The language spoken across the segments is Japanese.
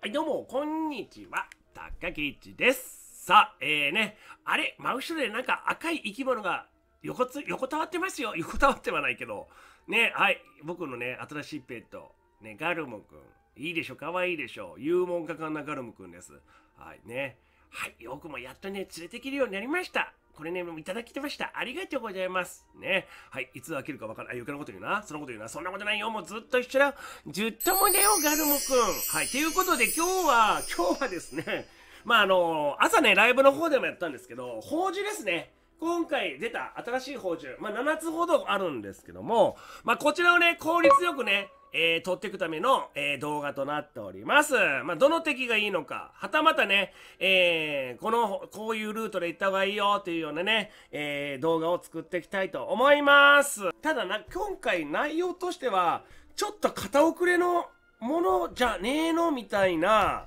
はい、どうも、こんにちは。高吉です。さあ、えーね、あれ、真後ろでなんか赤い生き物が横つ、横たわってますよ。横たわってはないけど。ね、はい、僕のね、新しいペット、ね、ガルムくん。いいでしょ、かわいいでしょ。勇猛果敢なガルムくんです。はい、ね。はい、よくもやっとね、連れてきるようになりました。これね、いただきました。ありがとうございます。ね。はい、いつ開けるかわからない。余計なこと言うな。そんなこと言うな。そんなことないよ。もうずっと一緒だよ。ずっともだよ、ガルムくん。はい、ということで今日は、今日はですね、まああの朝ね、ライブの方でもやったんですけど、宝珠ですね。今回出た新しい宝珠、まあ7つほどあるんですけども、まあこちらをね、効率よくね、えー、撮っていくための、えー、動画となっております。まあ、どの敵がいいのか、はたまたね、えー、この、こういうルートで行った方がいいよっていうようなね、えー、動画を作っていきたいと思います。ただな、今回内容としては、ちょっと片遅れのものじゃねえのみたいな、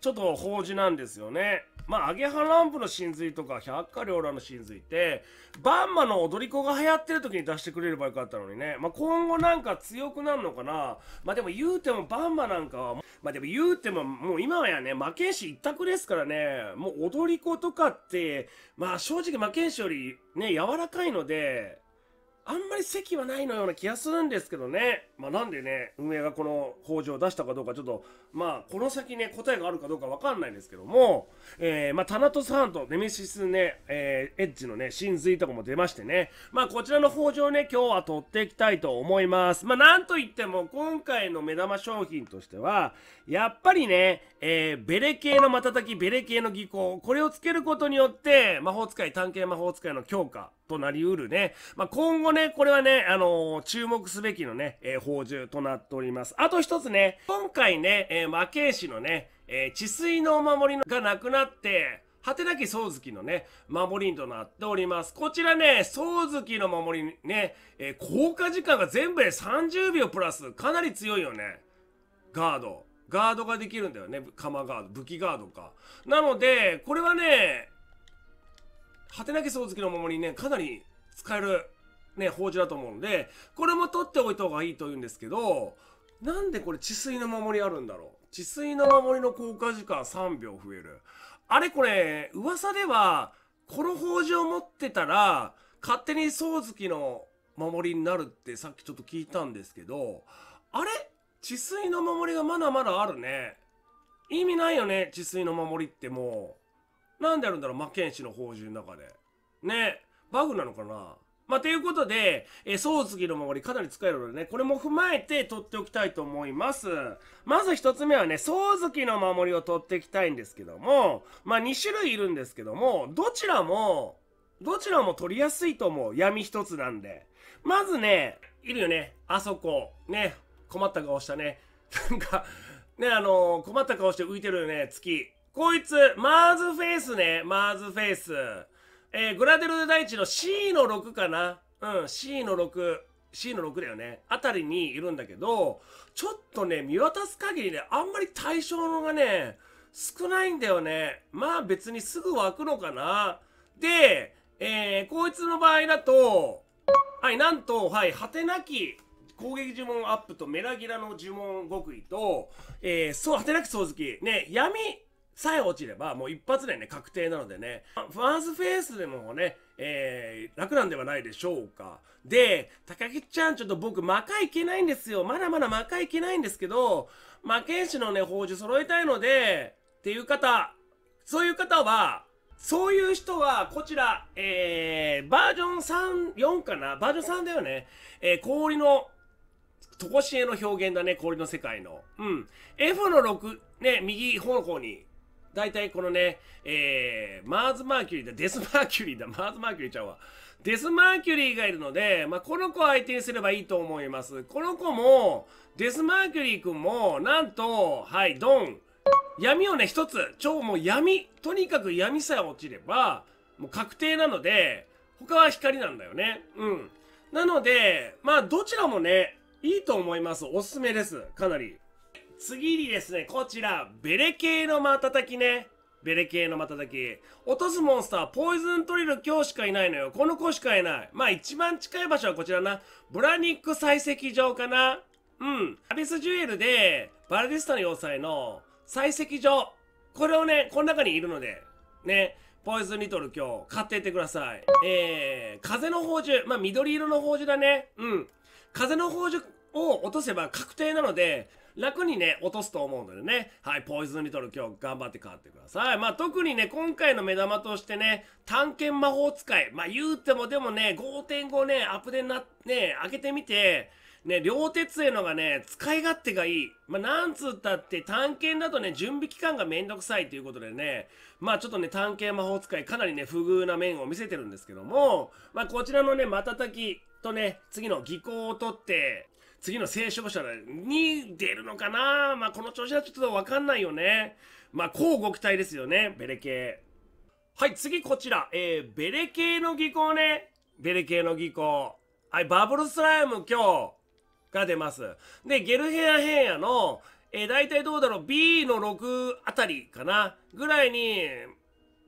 ちょっと宝珠なんですよね。まあ、アゲハランプの真髄とか、百花繚乱の真髄って、バンマの踊り子が流行ってる時に出してくれればよかったのにね。まあ、今後なんか強くなるのかな。まあ、でも言うてもバンマなんかは、まあ、でも言うてももう今はやね、負けんし一択ですからね、もう踊り子とかって、まあ正直負けんしよりね、柔らかいので、あんまり席はないのような気がするんですけどね。まあなんでね、運営がこの工場を出したかどうかちょっと、まあこの先ね、答えがあるかどうかわかんないんですけども、えー、まあタナトスハント、ネメシスね、えー、エッジのね、真髄とかも出ましてね。まあこちらの工場をね、今日は取っていきたいと思います。まあなんといっても今回の目玉商品としては、やっぱりね、えー、ベレ系の瞬き、ベレ系の技巧、これをつけることによって、魔法使い、探検魔法使いの強化となりうるね。まあ、今後ね、これはね、あのー注目すべきのね、えー宝珠となっております。あと一つね、今回ね、えー魔剣士のね、え治水のお守りがなくなって、果てなき宗月のね、守りとなっております。こちらね、宗月の守りね、えー効果時間が全部で30秒プラス、かなり強いよね。ガード。ガードができるんだよね。鎌ガード、武器ガードか。なので、これはね、果てなき宗月の守りね、かなり使える、ね、宝珠だと思うので、これも取っておいた方がいいと言うんですけど、なんでこれ治水の守りあるんだろう？治水の守りの効果時間3秒増える。あれこれ、噂では、この宝珠を持ってたら、勝手に宗月の守りになるってさっきちょっと聞いたんですけど、あれ？治水の守りがまだまだあるね。意味ないよね、治水の守りってもう。なんであるんだろう、魔剣士の宝珠の中で。ね、バグなのかな？まあ、ということで、えー、宗月の守りかなり使えるのでね、これも踏まえて取っておきたいと思います。まず一つ目はね、宗月の守りを取っていきたいんですけども、まあ、2種類いるんですけども、どちらも、どちらも取りやすいと思う。闇一つなんで。まずね、いるよね。あそこ。ね。困った顔したね。なんか、ね、あのー困った顔して浮いてるよね、月。こいつ、マーズフェイスね。マーズフェイス。えーグラデル大地の C の6かな？うん、C の6。C の6だよね。あたりにいるんだけど、ちょっとね、見渡す限りね、あんまり対象のがね、少ないんだよね。まあ別にすぐ湧くのかな？で、えーこいつの場合だと、はい、なんと、はい、果てなき攻撃呪文アップとメラギラの呪文極意と、えー、そう、果てなき掃除機。ね、闇さえ落ちれば、もう一発でね、確定なのでね、ファースフェイスでもね、えー、楽なんではないでしょうか。で、高木ちゃん、ちょっと僕、魔界いけないんですよ。まだまだ魔界いけないんですけど、魔剣士のね、宝珠揃えたいので、っていう方、そういう方は、そういう人は、こちら、えー、バージョン3、4かな？バージョン3だよね。えー、氷の、とこしえの氷原だね、氷の世界の。うん。F の6、ね、右方向に、大体このね、えー、マーズ・マーキュリーだ、デス・マーキュリーだ、マーズ・マーキュリーちゃうわ。デス・マーキュリーがいるので、まあ、この子を相手にすればいいと思います。この子も、デス・マーキュリー君も、なんと、はい、ドン、闇をね、一つ、超もう闇、とにかく闇さえ落ちれば、もう確定なので、他は光なんだよね。うん。なので、まあ、どちらもね、いいと思います。おすすめです。かなり。次にですね、こちら、ベレ系の瞬きね。ベレ系の瞬き。落とすモンスター、ポイズントリル今日しかいないのよ。この子しかいない。まあ一番近い場所はこちらな。ブラニック採石場かな。うん。アビスジュエルで、バルディスタの要塞の採石場、これをね、この中にいるので、ね、ポイズンリトル今日買っていってください。えー、風の宝珠、まあ緑色の宝珠だね。うん。風の宝珠を落とせば確定なので、楽にね、落とすと思うのでね。はい、ポイズンリトル今日頑張って買ってください。まあ特にね、今回の目玉としてね、探検魔法使い。まあ言うてもでもね、5.5ね、アップデな、ね、開けてみて、ね、両鉄へのがね、使い勝手がいい。まあ、なんつったって探検だとね、準備期間がめんどくさいということでね、まあちょっとね、探検魔法使いかなりね、不遇な面を見せてるんですけども、まあこちらのね、瞬きとね、次の技巧を取って、次の聖職者に出るのかな？まあこの調子はちょっとわかんないよね。まあこうご期待ですよね、ベレ系。はい、次こちら。えー、ベレ系の技巧ね。ベレ系の技巧。はい、バブルスライム今日が出ます。で、ゲルヘアヘアの、えー、大体どうだろう、B の6あたりかな？ぐらいに、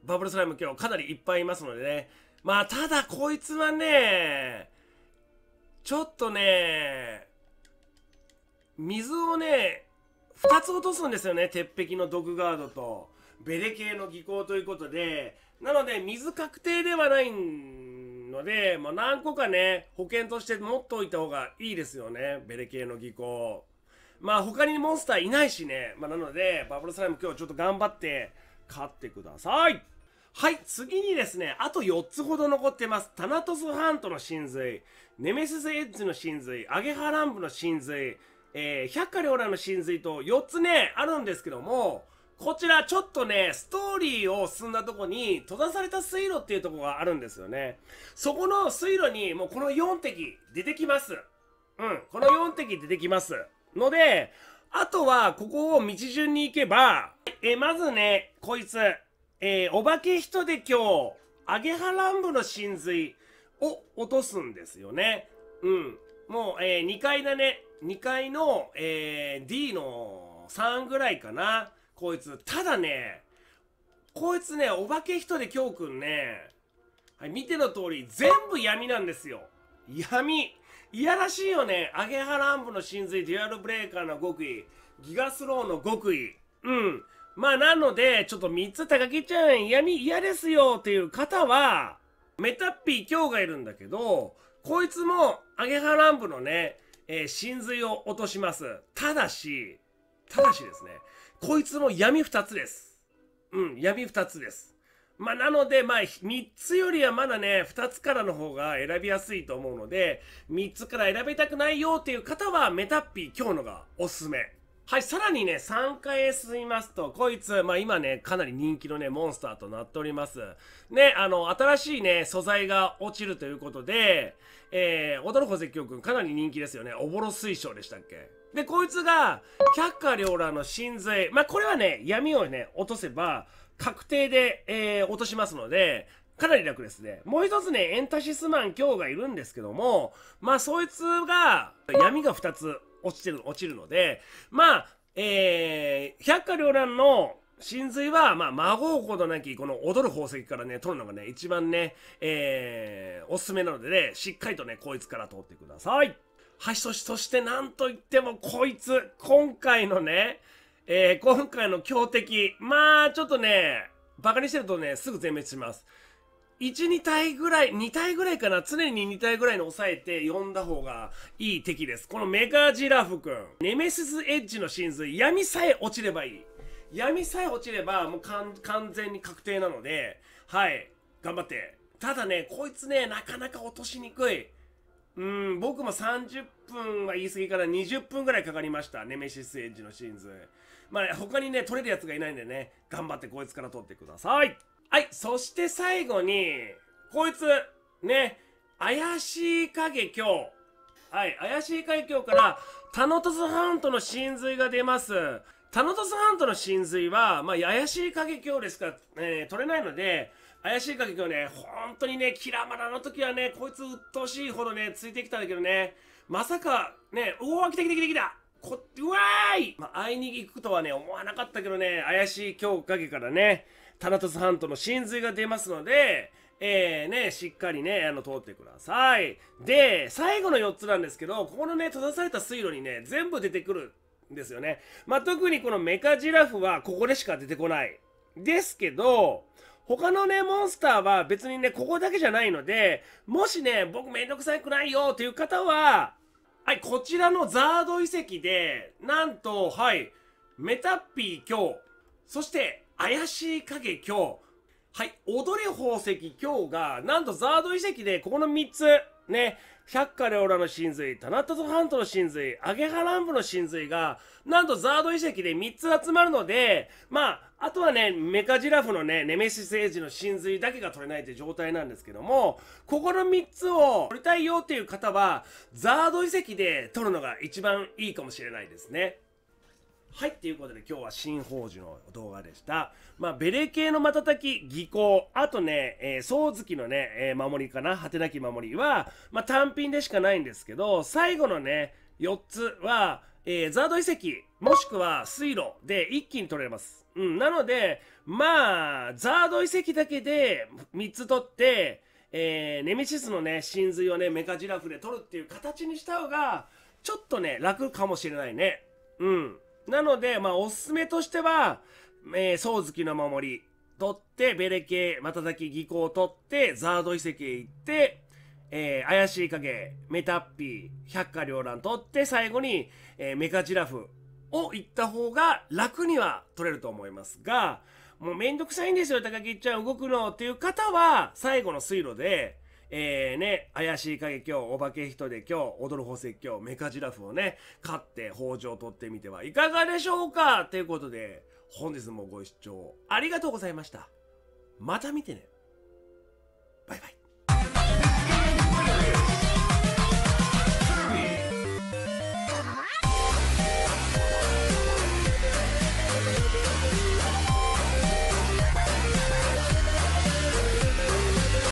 バブルスライム今日かなりいっぱいいますのでね。まあ、ただこいつはね、ちょっとね、水をね、2つ落とすんですよね。鉄壁の毒ガードと、ベレ系の技巧ということで、なので、水確定ではないので、まあ、何個かね、保険として持っておいた方がいいですよね。ベレ系の技巧。まあ、他にモンスターいないしね。まあ、なので、バブルスライム今日ちょっと頑張って勝ってください。はい、次にですね、あと4つほど残ってます。タナトスハントの真髄、ネメシスエッジの真髄、アゲハランブの真髄、えー、百花繚乱の真髄と4つね、あるんですけども、こちらちょっとね、ストーリーを進んだとこに閉ざされた水路っていうとこがあるんですよね。そこの水路にもうこの4滴出てきます。うん、この4滴出てきます。ので、あとはここを道順に行けば、えまずね、こいつ、えー、お化け人で今日、アゲハランブの真髄を落とすんですよね。うん。もう、えー、2階だね。2階の、えー、D の3ぐらいかな。こいつ。ただね、こいつね、お化け人で京くんね、はい、見ての通り、全部闇なんですよ。闇。いやらしいよね。アゲハランブの真髄、デュアルブレーカーの極意、ギガスローの極意。うん。まあ、なので、ちょっと3つ高木ちゃん、闇嫌ですよっていう方は、メタッピー今日がいるんだけど、こいつもアゲハランブのね、えー、真髄を落とします。ただし、ただしですね、こいつも闇2つです。うん、闇2つです。まあ、なので、まあ、3つよりはまだね、2つからの方が選びやすいと思うので、3つから選びたくないよっていう方は、メタッピー今日のがおすすめ。はい、さらにね、3回へ進みますと、こいつ、まあ今ね、かなり人気のね、モンスターとなっております。ね、あの、新しいね、素材が落ちるということで、えー、驚く絶叫くん、かなり人気ですよね。おぼろ水晶でしたっけ？で、こいつが、百花繚乱の真髄。まあこれはね、闇をね、落とせば、確定で、えー、落としますので、かなり楽ですね。もう一つね、エンタシスマン今日がいるんですけども、まあそいつが、闇が2つ落ちてる、落ちるので、まあ、えー、百花繚乱の真髄は、まあ、孫ほどなき、この踊る宝石からね、取るのがね、一番ね、えー、おすすめなのでね、しっかりとね、こいつから取ってください。はい、そし、そしてなんといっても、こいつ、今回のね、えー、今回の強敵、まあ、ちょっとね、バカにしてるとね、すぐ全滅します。1、2体ぐらい、2体ぐらいかな常に2体ぐらいに抑えて呼んだ方がいい敵です。このメガジラフ君。ネメシスエッジの真髄、闇さえ落ちればいい。闇さえ落ちればもう完全に確定なので、はい、頑張って。ただね、こいつね、なかなか落としにくい。うん、僕も30分は言い過ぎから20分ぐらいかかりました。ネメシスエッジの真髄。まあ、他にね、取れるやつがいないんでね、頑張ってこいつから取ってください。はい、そして最後に、こいつ、ね、怪しい影今日。はい、怪しい影今日から、タノトスハントの真髄が出ます。タノトスハントの真髄は、まあ、怪しい影今日ですから、えー、取れないので、怪しい影今日ね、本当にね、キラマラの時はね、こいつ鬱陶しいほどね、ついてきたんだけどね、まさか、ね、うわ、来た来た来た来たこうわーい、まあ、会いに行くとはね、思わなかったけどね、怪しい今日影からね、タナトス半島の真髄が出ますので、えー、ね、しっかりね、あの、通ってください。で、最後の4つなんですけど、ここのね、閉ざされた水路にね、全部出てくるんですよね。まあ、特にこのメカジラフはここでしか出てこない。ですけど、他のね、モンスターは別にね、ここだけじゃないので、もしね、僕めんどくさくないよという方は、はい、こちらのザード遺跡で、なんと、はい、メタッピー今日、そして怪しい影今日、はい、踊り宝石今日が、なんとザード遺跡でここの3つ、ね、百花レオラの真髄、タナッタトハントの真髄、アゲハランブの真髄が、なんとザード遺跡で3つ集まるので、まあ、あとはね、メカジラフのね、ネメシスエイジの真髄だけが取れないという状態なんですけども、ここの3つを取りたいよっていう方は、ザード遺跡で取るのが一番いいかもしれないですね。はい、ということで今日は新宝珠の動画でした。まあ、ベレ系の瞬き、技巧、あとね、えー、宗月のね、えー、守りかな、果てなき守りは、まあ、単品でしかないんですけど、最後のね、4つは、えー、ザード遺跡、もしくは水路で一気に取れます。うん、なので、まあ、ザード遺跡だけで3つ取って、えー、ネメシスのね、真髄をね、メカジラフで取るっていう形にした方が、ちょっとね、楽かもしれないね。うん。なので、まあ、おすすめとしては、えー、宗月の守り、取って、ベレ系、瞬き技巧を取って、ザード遺跡へ行って、えー、怪しい影、メタッピー、百花繚乱取って、最後に、えー、メカジラフを行った方が楽には取れると思いますが、もうめんどくさいんですよ、高木ちゃん。動くのっていう方は、最後の水路で、えー、ね、怪しい影今日、お化け人で今日、踊る補正今日、メカジラフをね、買って包丁を取ってみてはいかがでしょうか？ということで、本日もご視聴ありがとうございました。また見てね。バイバイ。